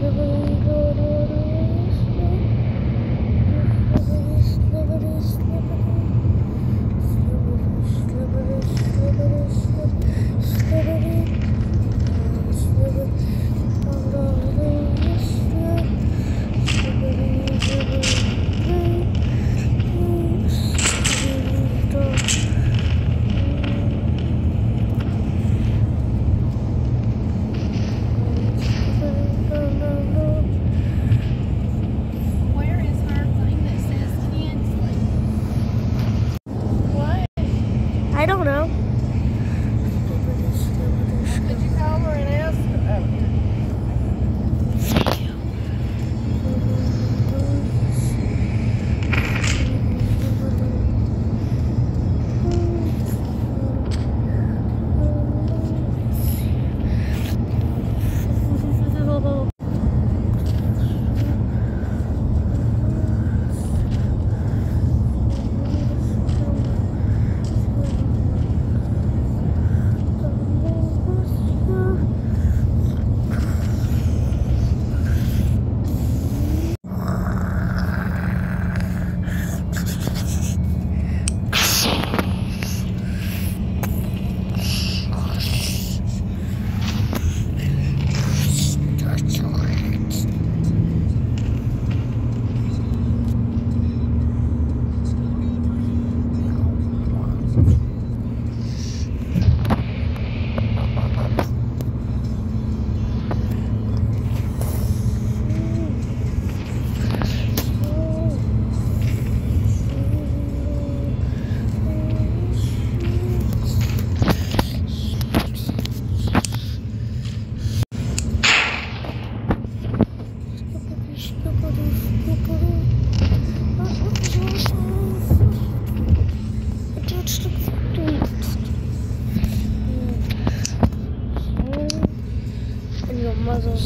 Where don't know.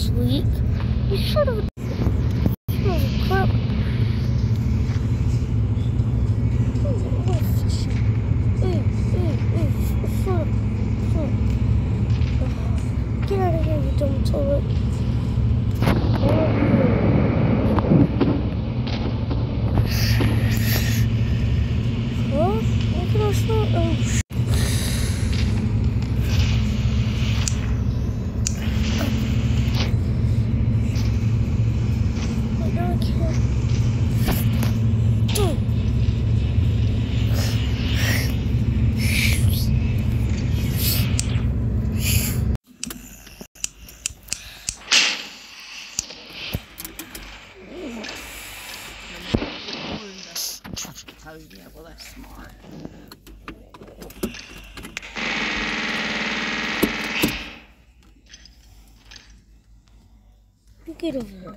Sleep. You should have. Oh. Yeah, well that's smart. You get over